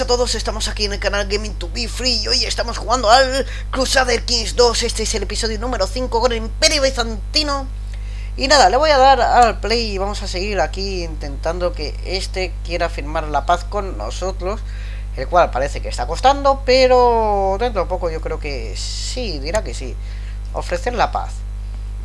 a todos, estamos aquí en el canal Gaming to Be Free y hoy estamos jugando al Crusader Kings 2 Este es el episodio número 5 con el Imperio Bizantino. Y nada, le voy a dar al play y vamos a seguir aquí intentando que este quiera firmar la paz con nosotros El cual parece que está costando, pero dentro de poco yo creo que sí, dirá que sí. Ofrecer la paz.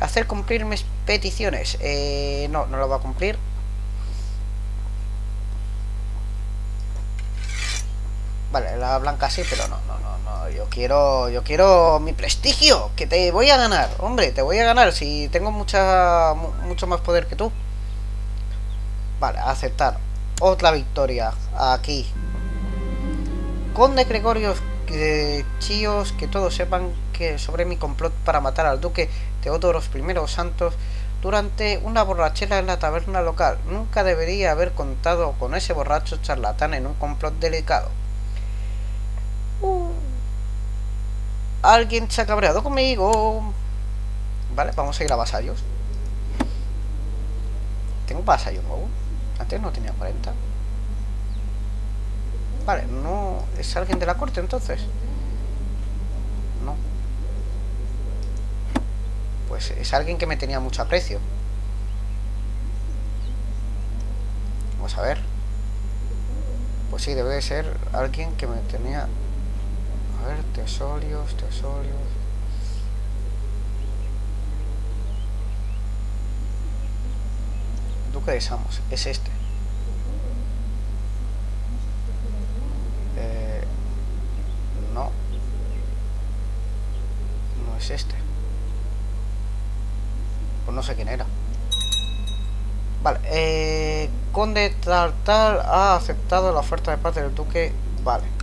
Hacer cumplir mis peticiones. Eh, No, no lo va a cumplir Vale, la blanca sí, pero no, no, no, no. Yo quiero, yo quiero mi prestigio, que te voy a ganar, hombre, te voy a ganar si tengo mucha, mucho más poder que tú. Vale, aceptar. Otra victoria aquí. Conde Gregorio de Chíos, que todos sepan que sobre mi complot para matar al duque Teodoros I Santos durante una borrachera en la taberna local. Nunca debería haber contado con ese borracho charlatán en un complot delicado. Alguien se ha cabreado conmigo. Vale, vamos a ir a vasallos. Tengo vasallo nuevo. Antes no tenía 40. Vale, no... ¿Es alguien de la corte entonces? No. Pues es alguien que me tenía mucho aprecio. Vamos a ver. Pues sí, debe de ser alguien que me tenía a ver, tesorios, tesorios. Duque de Samos, es este. Eh, no. No es este. Pues no sé quién era. Vale, eh, Conde tal ha aceptado la oferta de parte del duque. Vale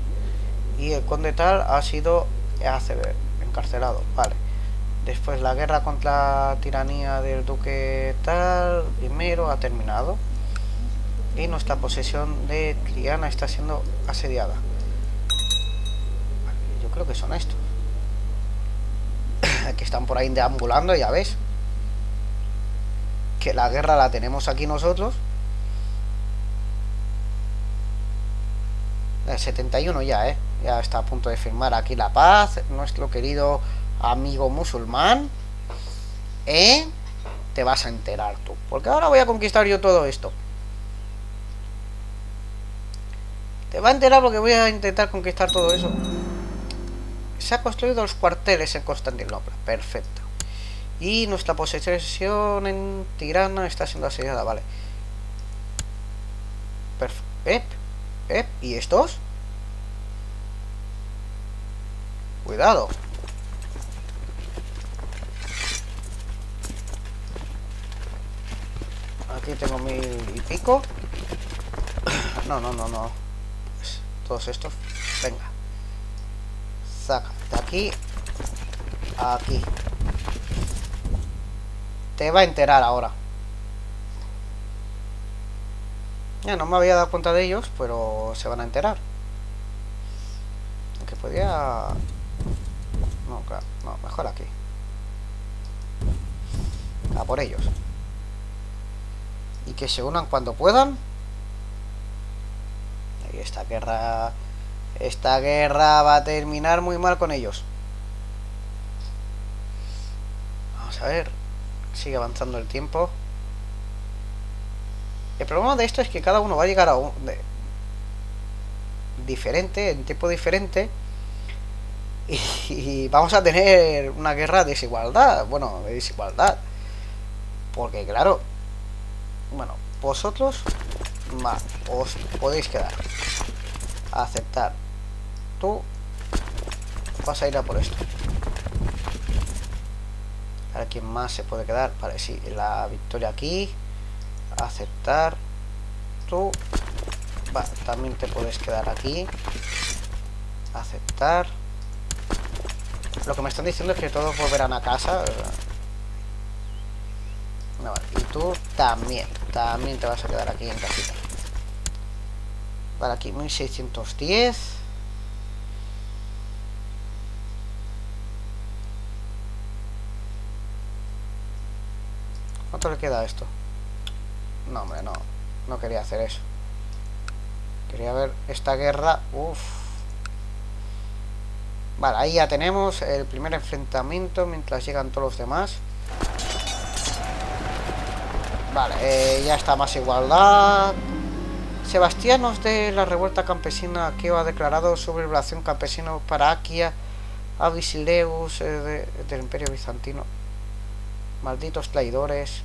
y el conde tal ha sido encarcelado, vale. Después la guerra contra la tiranía del duque tal primero ha terminado y nuestra posesión de Triana está siendo asediada. Yo creo que son estos. que están por ahí deambulando, ya ves. Que la guerra la tenemos aquí nosotros. El 71 ya, ¿eh? Ya está a punto de firmar aquí la paz. Nuestro querido amigo musulmán. ¿Eh? Te vas a enterar tú. Porque ahora voy a conquistar yo todo esto. Te va a enterar porque voy a intentar conquistar todo eso. Se ha construido los cuarteles en Constantinopla. Perfecto. Y nuestra posesión en Tirana está siendo asediada, vale. Perfecto. ¿Eh? ¿Y estos? Cuidado. Aquí tengo mil y pico. No, no, no, no. Todos estos. Venga. Saca. De aquí. Aquí. Te va a enterar ahora. Ya no me había dado cuenta de ellos, pero se van a enterar. Aunque podía no, claro, no, mejor aquí. A por ellos. Y que se unan cuando puedan. Y esta guerra... Esta guerra va a terminar muy mal con ellos. Vamos a ver. Sigue avanzando el tiempo. El problema de esto es que cada uno va a llegar a un... diferente, en tiempo diferente y vamos a tener una guerra de desigualdad, bueno, de desigualdad. Porque claro, bueno, vosotros más os podéis quedar. Aceptar. Tú vas a ir a por esto. A ver quién más se puede quedar. Vale, sí, la victoria aquí. Aceptar. Tú. Va, también te puedes quedar aquí. Aceptar. Lo que me están diciendo es que todos volverán a casa. y tú también. También te vas a quedar aquí en casita. Vale, aquí 1610. ¿Cuánto le queda esto? No, hombre, no. No quería hacer eso. Quería ver esta guerra. Uf. Vale, ahí ya tenemos el primer enfrentamiento mientras llegan todos los demás. Vale, eh, ya está más igualdad. Sebastianos de la revuelta campesina que ha declarado su relación campesino para Akia a Basileus eh, del Imperio Bizantino. Malditos traidores.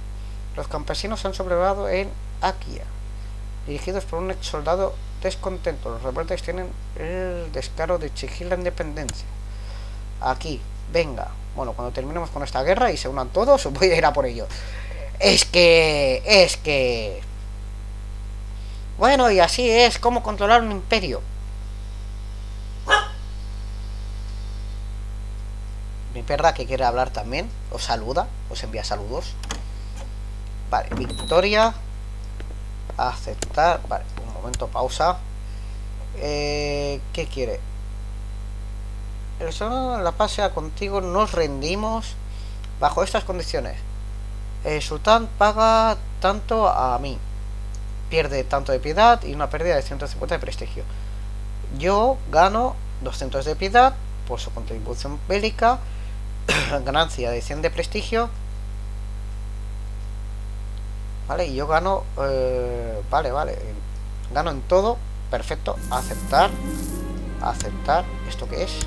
Los campesinos han sobrevivado en Akia, dirigidos por un ex soldado descontento. Los rebeldes tienen el descaro de exigir la independencia. Aquí, venga. Bueno, cuando terminemos con esta guerra y se unan todos, voy a ir a por ello. Es que... Es que... Bueno, y así es como controlar un imperio. Mi perra que quiere hablar también, os saluda, os envía saludos. Vale, victoria. Aceptar. Vale, momento, pausa. Eh, ¿Qué quiere? El la pasea contigo, nos rendimos bajo estas condiciones. El sultán paga tanto a mí. Pierde tanto de piedad y una pérdida de 150 de prestigio. Yo gano 200 de piedad por su contribución bélica, ganancia de 100 de prestigio. Vale, y yo gano... Eh, vale, vale. Gano en todo. Perfecto. Aceptar. Aceptar. ¿Esto qué es?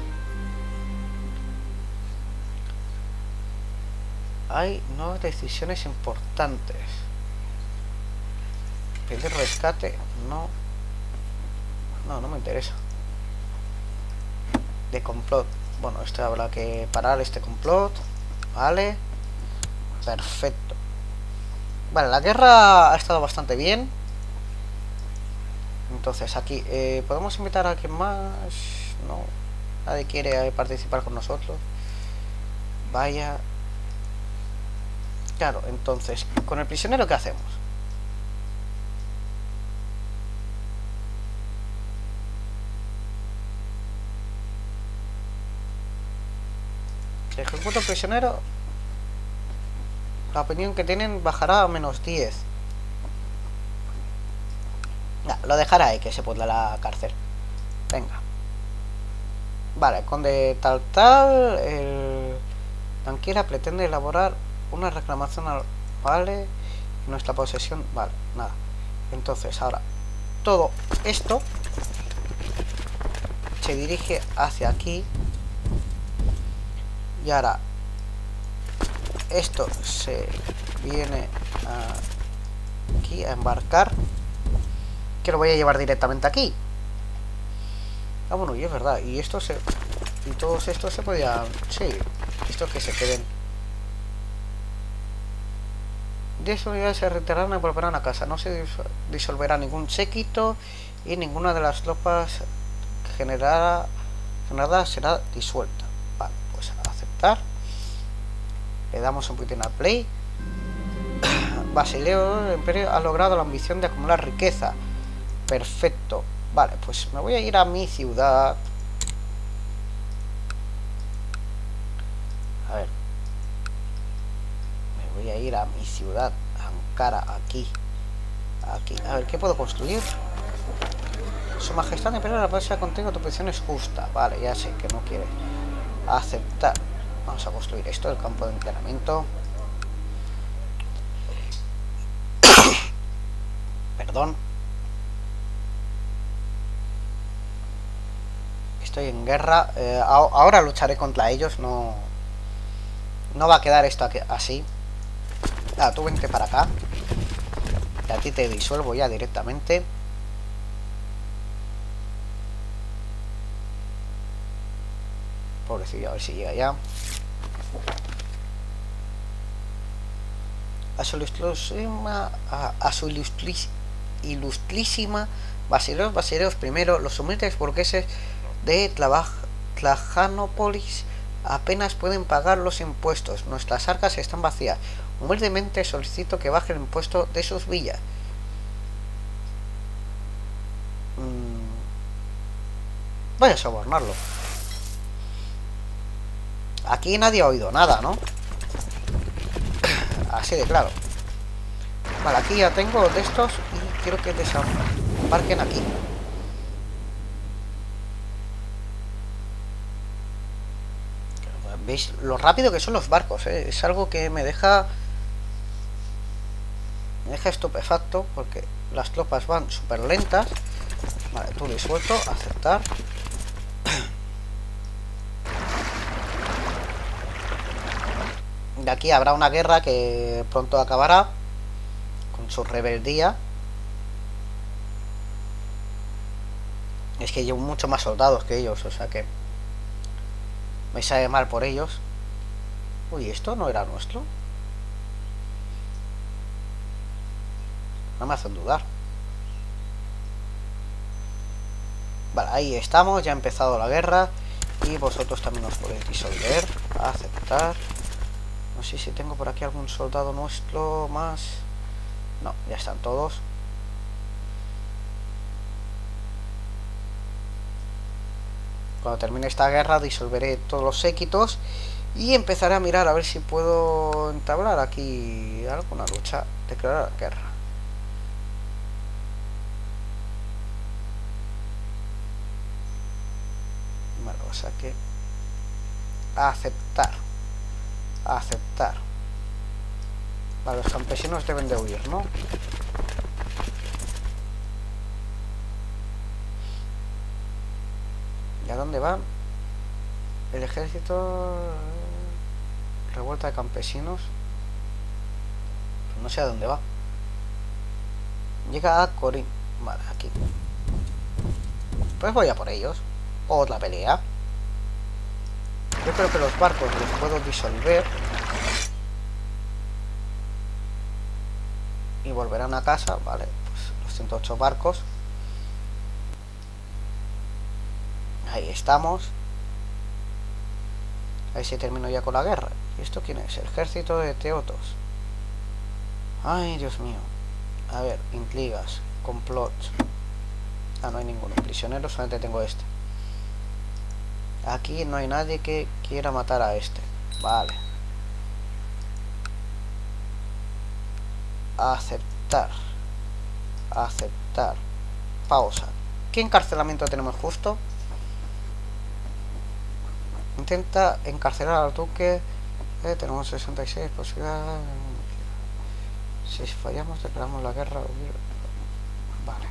hay nuevas decisiones importantes. Pedir rescate, no. No, no me interesa. De complot. Bueno, este habrá que parar este complot. Vale. Perfecto. Vale, la guerra ha estado bastante bien. Entonces aquí, eh, ¿podemos invitar a alguien más? No. Nadie quiere participar con nosotros. Vaya, Claro, entonces, con el prisionero, ¿qué hacemos? Si ejecuto prisionero, la opinión que tienen bajará a menos 10. Lo dejará ahí, que se pondrá la cárcel. Venga. Vale, conde tal tal, el tanquera pretende elaborar una reclamación al vale nuestra posesión vale nada entonces ahora todo esto se dirige hacia aquí y ahora esto se viene aquí a embarcar que lo voy a llevar directamente aquí ah bueno y es verdad y esto se y todos estos se podían sí estos que se queden 10 unidades se retirarán y volverán a casa. No se disolverá ningún séquito y ninguna de las tropas generada, generada será disuelta. Vale, pues aceptar. Le damos un poquitín a play. Basileo el Imperio ha logrado la ambición de acumular riqueza. Perfecto. Vale, pues me voy a ir a mi ciudad. A ver, voy a ir a mi ciudad Ankara aquí. Aquí. A ver qué puedo construir su majestad pero la pasa contigo tu posición es justa. Vale ya sé que no quiere aceptar. Vamos a construir esto el campo de entrenamiento. Perdón estoy en guerra eh, ahora lucharé contra ellos no no va a quedar esto así Ah, tú vente para acá. Y a ti te disuelvo ya directamente. Pobrecillo, a ver si llega ya. A su ilustrísima, a, su ilustrísima Basileos, Basileos primero, los humildes burgueses de Tlajanópolis apenas pueden pagar los impuestos. Nuestras arcas están vacías. Humildemente solicito que baje el impuesto de sus villas. Mm. Voy a sobornarlo. Aquí nadie ha oído nada, ¿no? Así de claro. Vale, aquí ya tengo de estos y quiero que desembarquen aquí. ¿Veis lo rápido que son los barcos? Eh? Es algo que me deja... Me deja estupefacto porque las tropas van súper lentas. Vale, tú disuelto, aceptar. De aquí habrá una guerra que pronto acabará con su rebeldía. Es que llevo mucho más soldados que ellos, o sea que me sale mal por ellos. Uy, ¿esto no era nuestro? No me hacen dudar. Vale, ahí estamos, ya ha empezado la guerra. Y vosotros también os podéis disolver. Aceptar. No sé si tengo por aquí algún soldado nuestro más. No, ya están todos. Cuando termine esta guerra disolveré todos los séquitos y empezaré a mirar a ver si puedo entablar aquí alguna lucha. Declarar guerra. Vale, o sea que... Aceptar. Aceptar. Vale, los campesinos deben de huir, ¿no? ¿Y a dónde van? El ejército... Revuelta de campesinos. No sé a dónde va. Llega a Corín. Vale, aquí. Pues voy a por ellos. Otra pelea. Yo creo que los barcos los puedo disolver. Y volverán a casa. Vale, pues los 108 barcos. Ahí estamos. A ver si termino ya con la guerra. ¿Y esto quién es? Ejército de Teotos. Ay, Dios mío. A ver, intrigas, complots. Ah, no hay ninguno. Prisionero, solamente tengo este. Aquí no hay nadie que quiera matar a este. Vale. Aceptar. Aceptar. Pausa. ¿Qué encarcelamiento tenemos justo? Intenta encarcelar al duque. Eh, tenemos 66 posibilidades. Si fallamos, declaramos la guerra. Vale.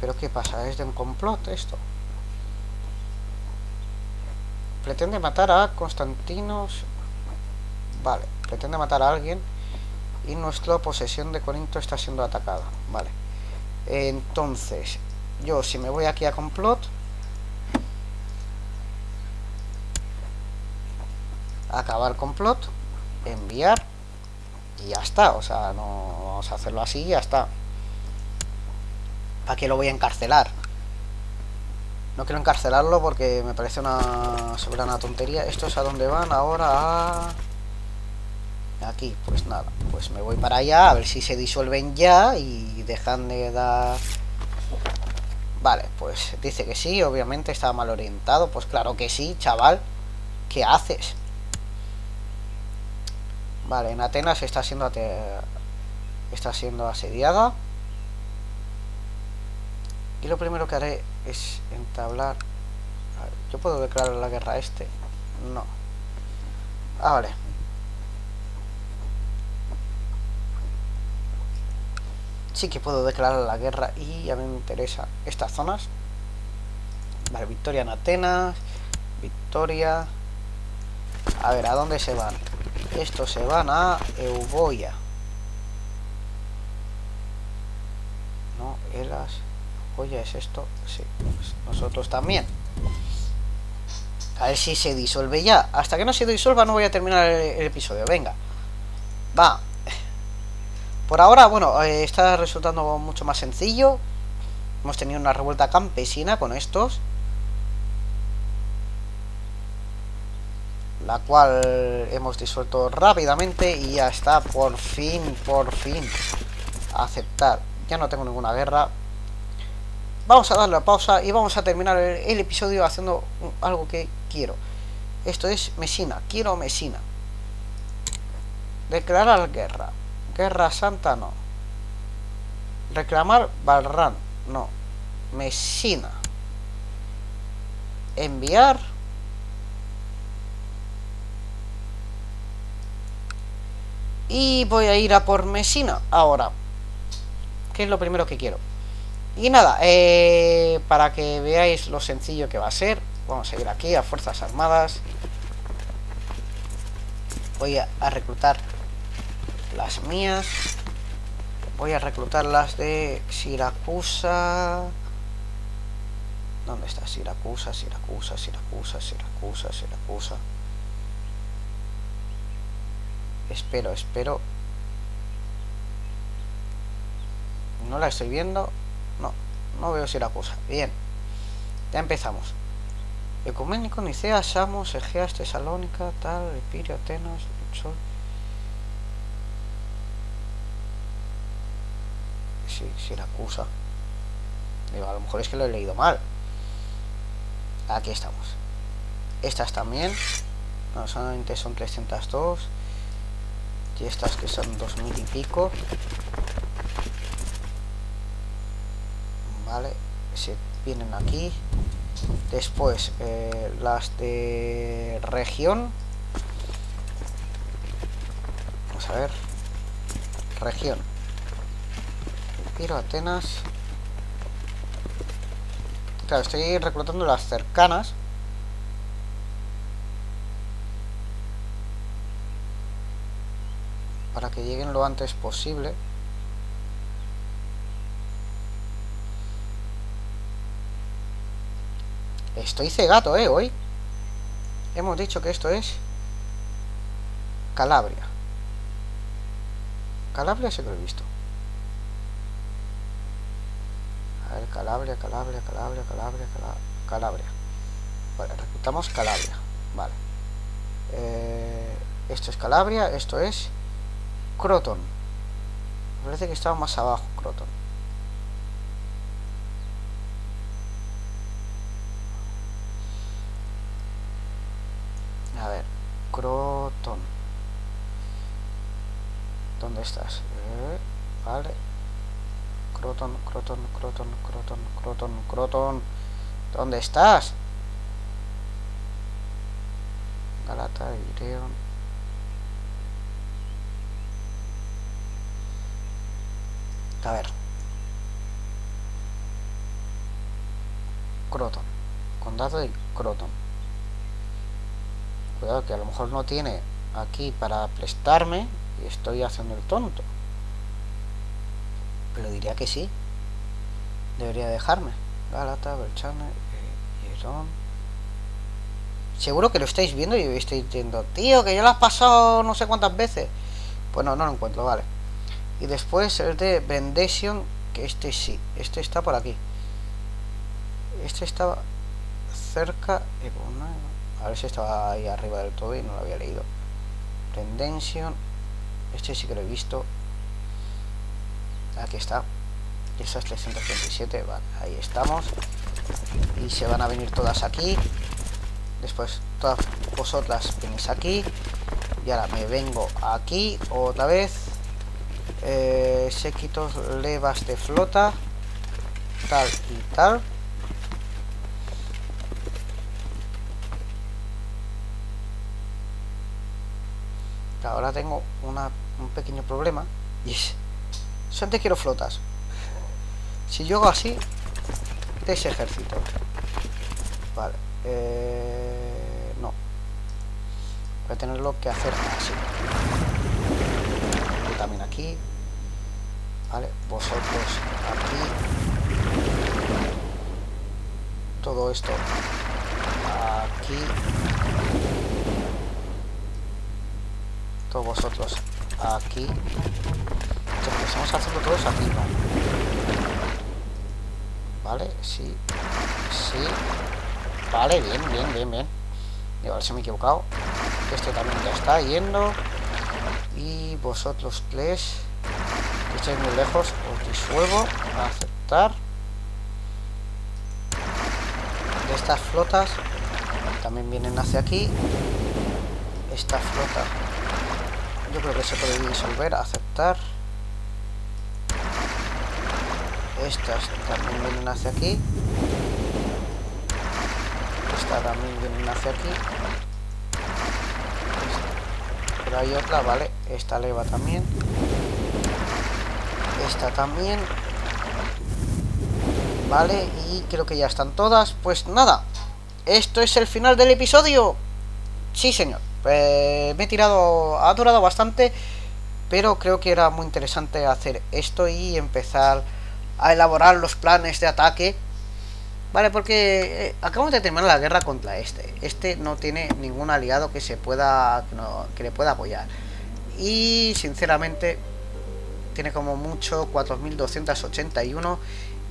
¿Pero qué pasa? ¿Es de un complot esto? Pretende matar a Constantinos. Vale, pretende matar a alguien. Y nuestra posesión de Corinto está siendo atacada. Vale. Entonces, yo si me voy aquí a complot acabar complot, enviar y ya está. O sea, no vamos a hacerlo así y ya está. ¿Para qué lo voy a encarcelar? No quiero encarcelarlo porque me parece una soberana tontería. ¿Estos a dónde van? Ahora a... Aquí, pues nada. Pues me voy para allá a ver si se disuelven ya y dejan de dar... Vale, pues dice que sí, obviamente estaba mal orientado. Pues claro que sí, chaval. ¿Qué haces? Vale, en Atenas está siendo está siendo asediada. Y lo primero que haré es entablar... ¿Yo puedo declarar la guerra a este? No. Ah, vale. Sí que puedo declarar la guerra y a mí me interesa estas zonas. Vale, victoria en Atenas. Victoria... A ver, ¿a dónde se van? Estos se van a Euboya. No, Elas. Oye, ¿es esto? Sí, pues nosotros también. A ver si se disuelve ya. Hasta que no se disuelva no voy a terminar el, episodio. Venga. Va. Por ahora, bueno, eh, está resultando mucho más sencillo. Hemos tenido una revuelta campesina con estos. La cual hemos disuelto rápidamente y ya está, por fin, por fin, aceptar. Ya no tengo ninguna guerra. Vamos a darle a pausa y vamos a terminar el, episodio haciendo algo que quiero. Esto es Mesina, quiero Mesina. Declarar guerra. Guerra Santa no. Reclamar Balran, no. Mesina. Enviar Y voy a ir a por Mesina ahora. Que es lo primero que quiero. Y nada, eh, para que veáis lo sencillo que va a ser, vamos a ir aquí a Fuerzas Armadas. Voy a, reclutar las mías. Voy a reclutar las de Siracusa. ¿Dónde está? Siracusa, Siracusa, Siracusa, Siracusa, Siracusa. Espero, espero. No la estoy viendo. No, no veo Siracusa. Bien. Ya empezamos. Ecuménico, Nicea, Samos, Egeas, Tesalónica, tal, Epirio, Atenas, Sol. Sí, Siracusa. Digo, a lo mejor es que lo he leído mal. Aquí estamos. Estas también. No, solamente son 302. Y estas que son 2000 y pico. Vale. Se vienen aquí. Después eh, las de región. Vamos a ver. Región. Piro, Atenas. Claro, estoy reclutando las cercanas. Para que lleguen lo antes posible. Estoy cegato, ¿eh? Hoy. Hemos dicho que esto es... Calabria. Calabria que lo he visto. A ver, Calabria, Calabria, Calabria, Calabria, Calabria. Vale, reclutamos Calabria. Vale. Eh, esto es Calabria, esto es Croton. parece que estaba más abajo Croton. A ver, Croton. ¿Dónde estás? Eh, vale. Croton, Croton, Croton, Croton, Croton, Croton. ¿Dónde estás? Galata, Ireon. A ver. Croton. Condado de Croton. Cuidado que a lo mejor no tiene aquí para prestarme y estoy haciendo el tonto. Pero diría que sí. Debería dejarme. Galata, Belchane, eh, Seguro que lo estáis viendo y estoy diciendo, tío, que ya lo has pasado no sé cuántas veces. Pues no, no lo encuentro, vale. Y después el de Bendesion, que este sí, este está por aquí. Este estaba cerca. A ver si estaba ahí arriba del todo y no lo había leído. Bendesion, este sí que lo he visto. Aquí está. Esa es 327, vale, ahí estamos. Y se van a venir todas aquí. Después todas vosotras venís aquí. Y ahora me vengo aquí otra vez. Eh, séquitos levas de flota. Tal y tal. Ahora tengo un pequeño problema. Y es Solamente quiero flotas. Si yo hago así, de ese ejército. Vale. Eh, no. Voy a tenerlo que hacer así. también aquí. Vale. Vosotros aquí. Todo esto aquí. Todos vosotros aquí estamos haciendo todos aquí, ¿no? Vale, sí. Sí. Vale, bien, bien, bien, bien. Y ver si me he equivocado. Este también ya está yendo. Y vosotros tres, que estáis muy lejos, os disuelvo. aceptar. De estas flotas también vienen hacia aquí. Esta flota yo creo que se puede disolver, aceptar. Estas también vienen hacia aquí. Esta también vienen hacia aquí. pero hay otra, vale. Esta leva también. Esta también. Vale, y creo que ya están todas. Pues nada, esto es el final del episodio. Sí, señor. Eh, me he tirado... Ha durado bastante, pero creo que era muy interesante hacer esto y empezar a elaborar los planes de ataque Vale, porque eh, acabamos de terminar la guerra contra este. Este no tiene ningún aliado que se pueda. que le pueda apoyar. Y sinceramente. Tiene como mucho 4281.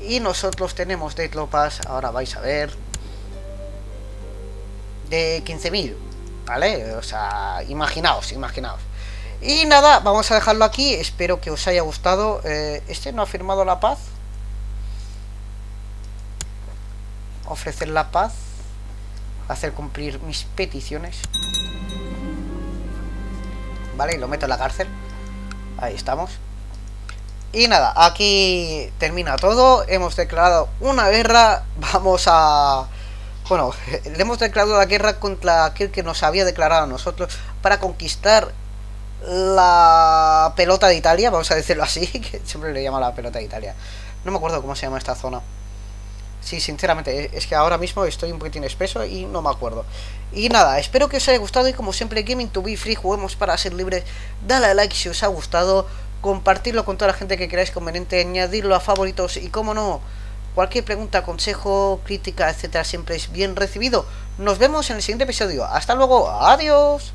Y nosotros tenemos de tropas. Ahora vais a ver. De 15.000. ¿Vale? O sea, imaginaos, imaginaos. Y nada, vamos a dejarlo aquí. Espero que os haya gustado. Eh, este no ha firmado la paz. ofrecer la paz, hacer cumplir mis peticiones. Vale, y lo meto en la cárcel. Ahí estamos. Y nada, aquí termina todo. Hemos declarado una guerra. Vamos a... Bueno, le hemos declarado la guerra contra aquel que nos había declarado a nosotros para conquistar la pelota de Italia, vamos a decirlo así, que siempre le llama la pelota de Italia. No me acuerdo cómo se llama esta zona. Sí, sinceramente, es que ahora mismo estoy un poquitín espeso y no me acuerdo. Y nada, espero que os haya gustado y como siempre, Gaming to be Free, juguemos para ser libres. Dale a like si os ha gustado, compartirlo con toda la gente que queráis conveniente, añadirlo a favoritos y como no, Cualquier pregunta, consejo, crítica, etcétera, siempre es bien recibido. Nos vemos en el siguiente episodio. Hasta luego, adiós.